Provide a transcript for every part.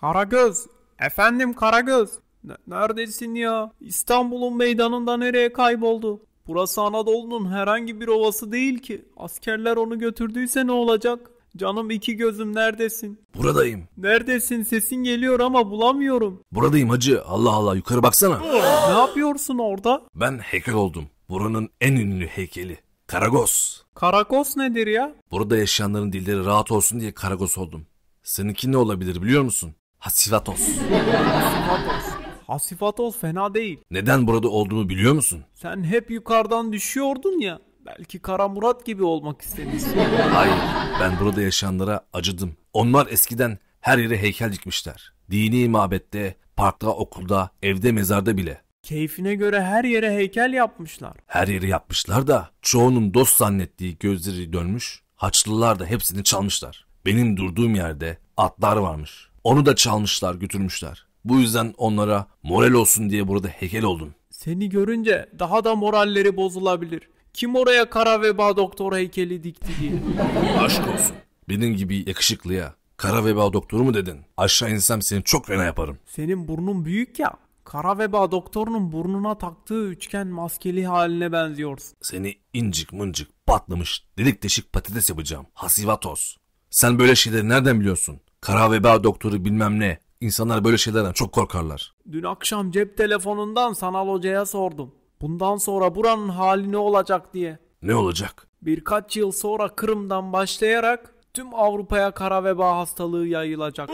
Karagöz. Efendim Karagöz. Ne- neredesin ya? İstanbul'un meydanında nereye kayboldu? Burası Anadolu'nun herhangi bir ovası değil ki. Askerler onu götürdüyse ne olacak? Canım iki gözüm neredesin? Buradayım. Neredesin? Sesin geliyor ama bulamıyorum. Buradayım hacı. Allah Allah yukarı baksana. Ne yapıyorsun orada? Ben heykel oldum. Buranın en ünlü heykeli. Karagos. Karakos nedir ya? Burada yaşayanların dilleri rahat olsun diye Karagos oldum. Seninki ne olabilir biliyor musun? Hasivatos. Hasifatos fena değil. Neden burada olduğumu biliyor musun? Sen hep yukarıdan düşüyordun ya. Belki Kara Murat gibi olmak istemişsin. Hayır, ben burada yaşayanlara acıdım. Onlar eskiden her yere heykel dikmişler. Dini mabette, parkta, okulda, evde, mezarda bile. Keyfine göre her yere heykel yapmışlar. Her yeri yapmışlar da çoğunun dost zannettiği gözleri dönmüş. Haçlılar da hepsini çalmışlar. Benim durduğum yerde atlar varmış. Onu da çalmışlar, götürmüşler. Bu yüzden onlara moral olsun diye burada heykel oldum. Seni görünce daha da moralleri bozulabilir. Kim oraya kara veba doktor heykeli dikti diye. Aşk olsun. Benim gibi yakışıklıya kara veba doktoru mu dedin? Aşağı insem seni çok fena yaparım. Senin burnun büyük ya. Kara veba doktorunun burnuna taktığı üçgen maskeli haline benziyorsun. Seni incik mıncık patlamış delik deşik patates yapacağım. Hasivatos. Sen böyle şeyleri nereden biliyorsun? Kara veba doktoru bilmem ne. İnsanlar böyle şeylerden çok korkarlar. Dün akşam cep telefonundan sanal hocaya sordum. Bundan sonra buranın hali ne olacak diye. Ne olacak? Birkaç yıl sonra Kırım'dan başlayarak tüm Avrupa'ya kara veba hastalığı yayılacak.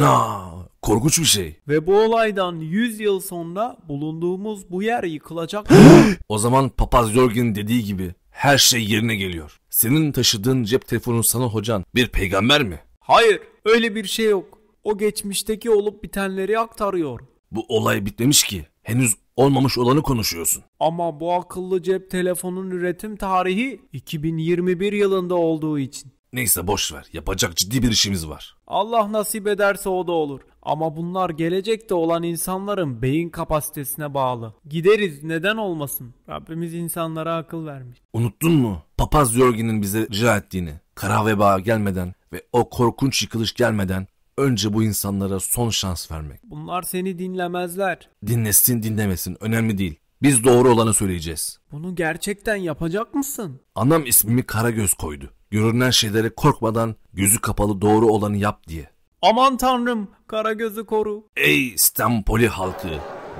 Na, korkunç bir şey. Ve bu olaydan 100 yıl sonra bulunduğumuz bu yer yıkılacak. O zaman papaz Jorgen'in dediği gibi her şey yerine geliyor. Senin taşıdığın cep telefonu sana hocan bir peygamber mi? Hayır, öyle bir şey yok. O geçmişteki olup bitenleri aktarıyor. Bu olay bitmemiş ki. Henüz olmamış olanı konuşuyorsun. Ama bu akıllı cep telefonun üretim tarihi 2021 yılında olduğu için. Neyse boş ver. Yapacak ciddi bir işimiz var. Allah nasip ederse o da olur. Ama bunlar gelecekte olan insanların beyin kapasitesine bağlı. Gideriz neden olmasın? Rabbimiz insanlara akıl vermiş. Unuttun mu? Papaz Jorgen'in bize rica ettiğini. Kara veba gelmeden ve o korkunç yıkılış gelmeden önce bu insanlara son şans vermek. Bunlar seni dinlemezler. Dinlesin dinlemesin önemli değil. Biz doğru olanı söyleyeceğiz. Bunu gerçekten yapacak mısın? Anam ismimi Karagöz koydu. Görünen şeylere korkmadan gözü kapalı doğru olanı yap diye. Aman tanrım, kara gözü koru. Ey Stampoli halkı!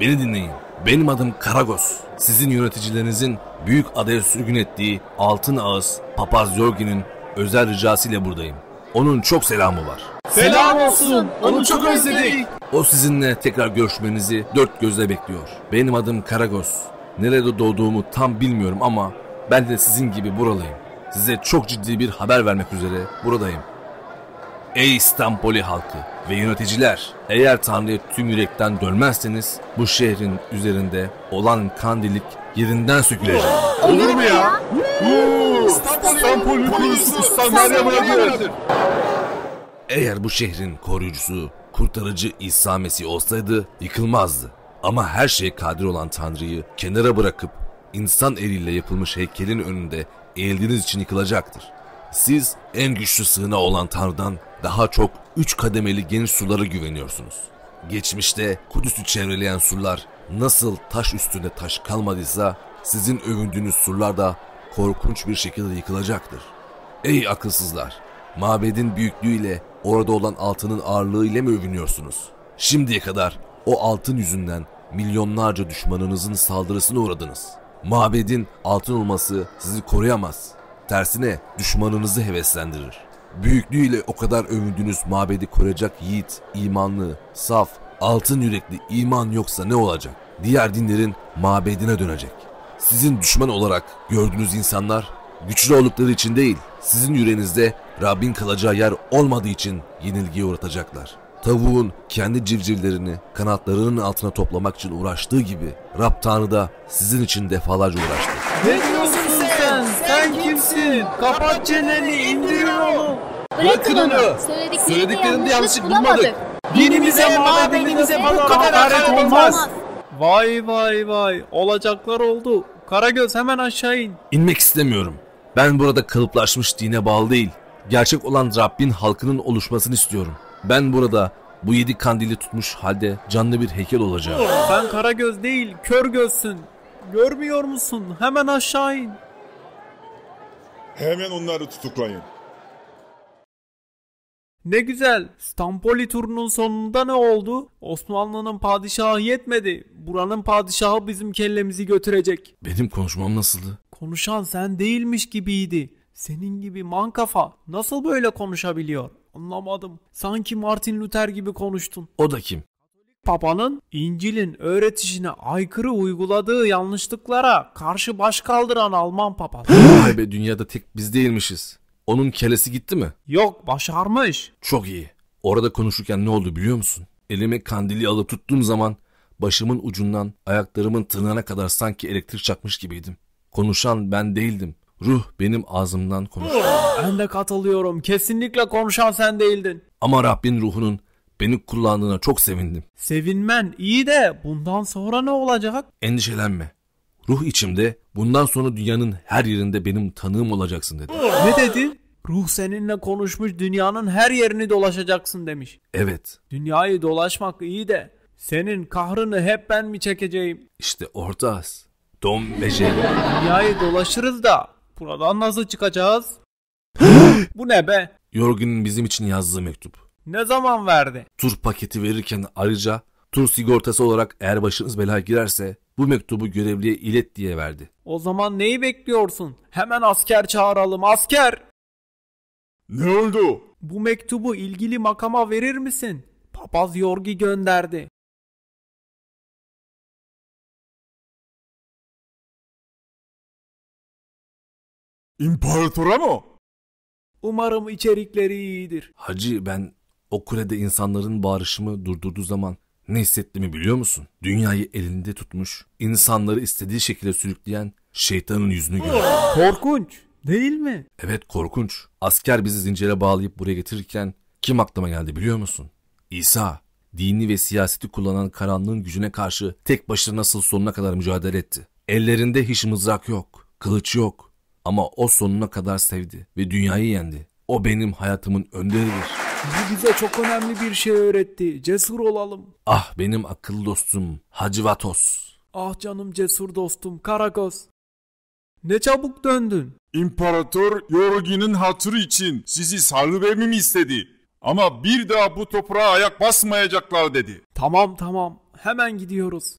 Beni dinleyin. Benim adım Karagos. Sizin yöneticilerinizin büyük adaya sürgün ettiği Altın Ağız Papaz Yorgi'nin özel ricasıyla buradayım. Onun çok selamı var. Selam olsun, onu çok özledik. O sizinle tekrar görüşmenizi dört gözle bekliyor. Benim adım Karagos. Nerede doğduğumu tam bilmiyorum ama ben de sizin gibi buralıyım. Size çok ciddi bir haber vermek üzere buradayım. Ey İstanbuli halkı ve yöneticiler! Eğer Tanrı'ya tüm yürekten dönmezseniz bu şehrin üzerinde olan kandilik yerinden sökülecek. Olur mu ya? İstanbul kurucusu vardır. Eğer bu şehrin koruyucusu, kurtarıcı İsa Mesih olsaydı yıkılmazdı. Ama her şeye kadir olan Tanrı'yı kenara bırakıp insan eliyle yapılmış heykelin önünde eğildiğiniz için yıkılacaktır. Siz en güçlü sığınağı olan Tanrı'dan daha çok üç kademeli geniş sulara güveniyorsunuz. Geçmişte Kudüs'ü çevreleyen surlar nasıl taş üstünde taş kalmadıysa sizin övündüğünüz surlar da korkunç bir şekilde yıkılacaktır. Ey akılsızlar! Mabedin büyüklüğüyle orada olan altının ağırlığı ile mi övünüyorsunuz? Şimdiye kadar o altın yüzünden milyonlarca düşmanınızın saldırısına uğradınız. Mabedin altın olması sizi koruyamaz. Tersine düşmanınızı heveslendirir. Büyüklüğüyle o kadar övündüğünüz mabedi koruyacak yiğit, imanlı, saf, altın yürekli iman yoksa ne olacak? Diğer dinlerin mabedine dönecek. Sizin düşman olarak gördüğünüz insanlar güçlü oldukları için değil, sizin yüreğinizde Rabbin kalacağı yer olmadığı için yenilgiye uğratacaklar. Tavuğun kendi civcivlerini kanatlarının altına toplamak için uğraştığı gibi Rab Tanrı da sizin için defalarca uğraştı. Ne diyorsun sen? Kimsin? Kapat çeneni, indir onu. Bırakın onu. Söylediklerinde yanlışlık bulmadık. Dinimize, mabedimize bu kadar hakaret olmaz. Vay vay vay, olacaklar oldu. Karagöz hemen aşağı in. İnmek istemiyorum. Ben burada kalıplaşmış dine bağlı değil. Gerçek olan Rabbin halkının oluşmasını istiyorum. Ben burada Bu yedi kandili tutmuş halde canlı bir heykel olacağım. Sen Karagöz değil, kör gözsün. Görmüyor musun? Hemen aşağı in. Hemen onları tutuklayın. Ne güzel. Stampoli turunun sonunda ne oldu? Osmanlı'nın padişahı yetmedi. Buranın padişahı bizim kellemizi götürecek. Benim konuşmam nasıldı? Konuşan sen değilmiş gibiydi. Senin gibi man kafa nasıl böyle konuşabiliyor? Anlamadım. Sanki Martin Luther gibi konuştun. O da kim? Papa'nın İncil'in öğretişine aykırı uyguladığı yanlışlıklara karşı baş kaldıran Alman papası. Vay be dünyada tek biz değilmişiz. Onun kelesi gitti mi? Yok başarmış. Çok iyi. Orada konuşurken ne oldu biliyor musun? Elime kandili alıp tuttuğum zaman başımın ucundan ayaklarımın tırnağına kadar sanki elektrik çakmış gibiydim. Konuşan ben değildim. Ruh benim ağzımdan konuştu. Ben de katılıyorum. Kesinlikle konuşan sen değildin. Ama Rabbin ruhunun beni kullandığına çok sevindim. Sevinmen iyi de bundan sonra ne olacak? Endişelenme. Ruh içimde bundan sonra dünyanın her yerinde benim tanığım olacaksın dedi. Ne dedi? Ruh seninle konuşmuş dünyanın her yerini dolaşacaksın demiş. Evet Dünyayı dolaşmak iyi de senin kahrını hep ben mi çekeceğim? işte ortağız. Dom Bece. Dünyayı dolaşırız da buradan nasıl çıkacağız? Bu ne be? Yorgun'un bizim için yazdığı mektup. Ne zaman verdi? Tur paketi verirken ayrıca tur sigortası olarak eğer başınız belaya girerse bu mektubu görevliye ilet diye verdi. O zaman neyi bekliyorsun? Hemen asker çağıralım asker. Ne oldu? Bu mektubu ilgili makama verir misin? Papaz Yorgi gönderdi. İmparatora mı? Umarım içerikleri iyidir. Hacı ben o kulede insanların bağırışımı durdurduğu zaman ne hissettiğimi biliyor musun? Dünyayı elinde tutmuş, insanları istediği şekilde sürükleyen şeytanın yüzünü gördüm. Korkunç, değil mi? Evet korkunç. Asker bizi zincire bağlayıp buraya getirirken kim aklıma geldi biliyor musun? İsa. Dini ve siyaseti kullanan karanlığın gücüne karşı tek başına nasıl sonuna kadar mücadele etti. Ellerinde hiç mızrak yok, kılıç yok. Ama o sonuna kadar sevdi ve dünyayı yendi. O benim hayatımın önderidir. Bu bize çok önemli bir şey öğretti. Cesur olalım. Ah benim akıllı dostum Hacı Vatos. Ah canım cesur dostum Karagöz. Ne çabuk döndün. İmparator Yorgi'nin hatırı için sizi salıvermemi istedi. Ama bir daha bu toprağa ayak basmayacaklar dedi. Tamam tamam hemen gidiyoruz.